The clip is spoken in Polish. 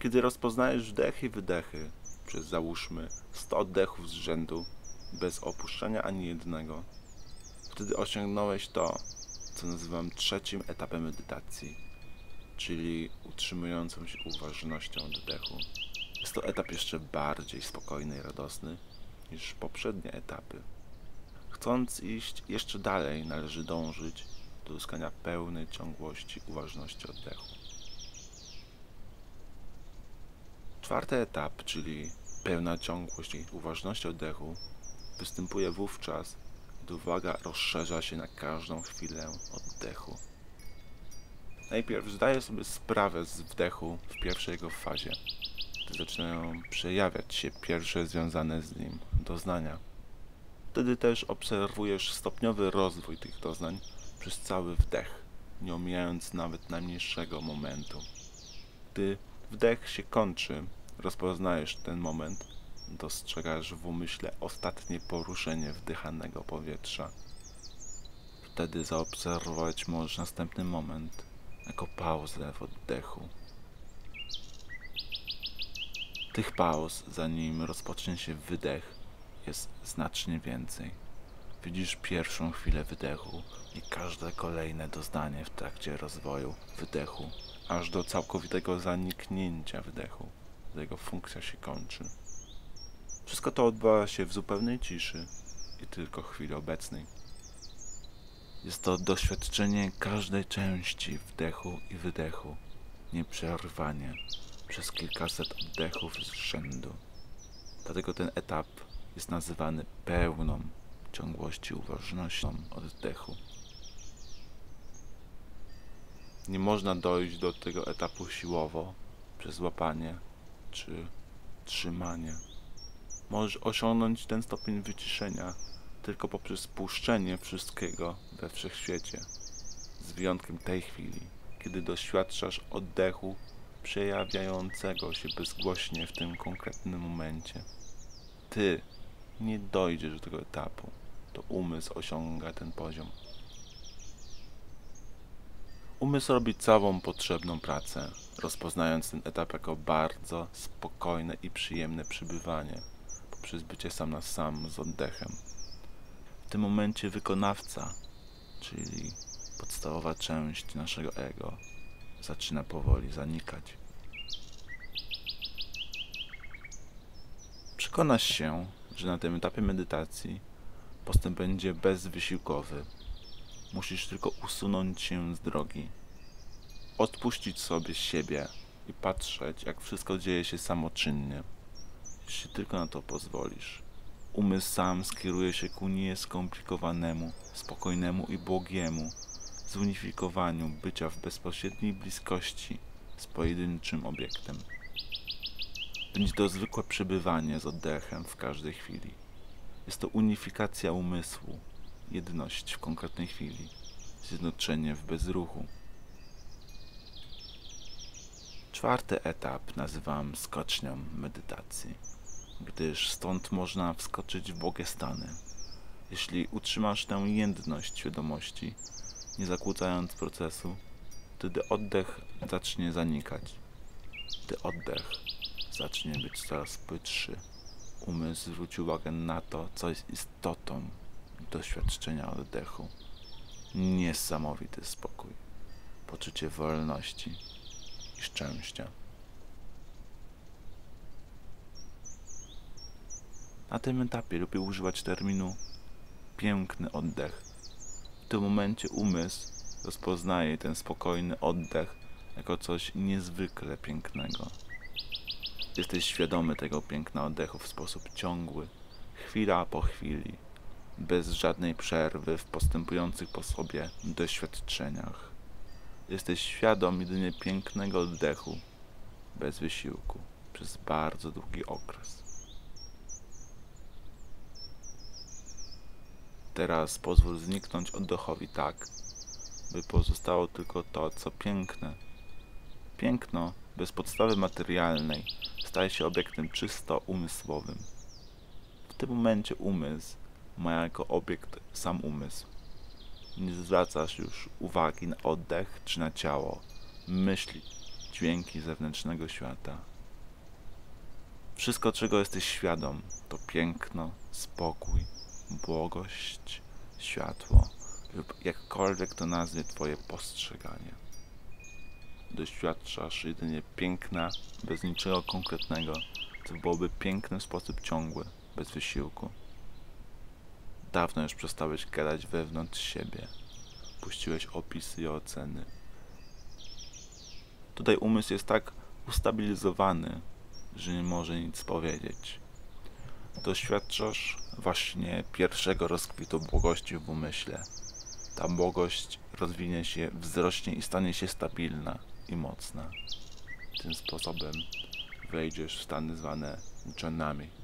Kiedy rozpoznajesz wdechy i wydechy przez załóżmy 100 oddechów z rzędu, bez opuszczania ani jednego, wtedy osiągnąłeś to, co nazywam trzecim etapem medytacji, czyli utrzymującą się uważnością oddechu. Jest to etap jeszcze bardziej spokojny i radosny niż poprzednie etapy. Chcąc iść jeszcze dalej, należy dążyć do uzyskania pełnej ciągłości uważności oddechu. Czwarty etap, czyli pełna ciągłość i uważność oddechu, występuje wówczas, gdy uwaga rozszerza się na każdą chwilę oddechu. Najpierw zdaję sobie sprawę z wdechu w pierwszej jego fazie, gdy zaczynają przejawiać się pierwsze związane z nim doznania. Wtedy też obserwujesz stopniowy rozwój tych doznań przez cały wdech, nie omijając nawet najmniejszego momentu. Gdy wdech się kończy, rozpoznajesz ten moment, dostrzegasz w umyśle ostatnie poruszenie wdychanego powietrza. Wtedy zaobserwować możesz następny moment jako pauzę w oddechu. Tych pauz, zanim rozpocznie się wydech, jest znacznie więcej. Widzisz pierwszą chwilę wydechu i każde kolejne doznanie w trakcie rozwoju wydechu, aż do całkowitego zaniknięcia wydechu, jego funkcja się kończy. Wszystko to odbywa się w zupełnej ciszy i tylko chwili obecnej. Jest to doświadczenie każdej części wdechu i wydechu, nieprzerwanie, przez kilkaset oddechów z rzędu. Dlatego ten etap jest nazywany pełną ciągłości uważnością oddechu. Nie można dojść do tego etapu siłowo, przez łapanie czy trzymanie. Możesz osiągnąć ten stopień wyciszenia tylko poprzez puszczenie wszystkiego we wszechświecie, z wyjątkiem tej chwili, kiedy doświadczasz oddechu przejawiającego się bezgłośnie w tym konkretnym momencie. Ty nie dojdziesz do tego etapu, to umysł osiąga ten poziom. Umysł robi całą potrzebną pracę, rozpoznając ten etap jako bardzo spokojne i przyjemne przybywanie poprzez bycie sam na sam z oddechem. W tym momencie wykonawca, czyli podstawowa część naszego ego, zaczyna powoli zanikać. Przekonasz się, że na tym etapie medytacji postęp będzie bezwysiłkowy. Musisz tylko usunąć się z drogi, odpuścić sobie siebie i patrzeć, jak wszystko dzieje się samoczynnie, jeśli tylko na to pozwolisz. Umysł sam skieruje się ku nieskomplikowanemu, spokojnemu i błogiemu zunifikowaniu bycia w bezpośredniej bliskości z pojedynczym obiektem. Będzie to zwykłe przebywanie z oddechem w każdej chwili. Jest to unifikacja umysłu, jedność w konkretnej chwili, zjednoczenie w bezruchu. Czwarty etap nazywam skocznią medytacji, gdyż stąd można wskoczyć w błogie stany. Jeśli utrzymasz tę jedność świadomości, nie zakłócając procesu, wtedy oddech zacznie zanikać. Gdy oddech zacznie być coraz płytszy, umysł zwróci uwagę na to, co jest istotą doświadczenia oddechu. Niesamowity spokój, poczucie wolności i szczęścia. Na tym etapie lubię używać terminu piękny oddech. W tym momencie umysł rozpoznaje ten spokojny oddech jako coś niezwykle pięknego. Jesteś świadomy tego piękna oddechu w sposób ciągły, chwila po chwili, bez żadnej przerwy w postępujących po sobie doświadczeniach. Jesteś świadom jedynie pięknego oddechu, bez wysiłku, przez bardzo długi okres. Teraz pozwól zniknąć oddechowi tak, by pozostało tylko to, co piękne. Piękno bez podstawy materialnej staje się obiektem czysto umysłowym. W tym momencie umysł ma jako obiekt sam umysł. Nie zwracasz już uwagi na oddech czy na ciało. Myśli dźwięki zewnętrznego świata. Wszystko, czego jesteś świadom, to piękno, spokój, błogość, światło lub jakkolwiek to nazwie Twoje postrzeganie. Doświadczasz jedynie piękna, bez niczego konkretnego, co byłoby piękne w sposób ciągły, bez wysiłku. Dawno już przestałeś gadać wewnątrz siebie. Puściłeś opisy i oceny. Tutaj umysł jest tak ustabilizowany, że nie może nic powiedzieć. Doświadczasz właśnie pierwszego rozkwitu błogości w umyśle. Ta błogość rozwinie się, wzrośnie i stanie się stabilna i mocna. Tym sposobem wejdziesz w stany zwane dżanami.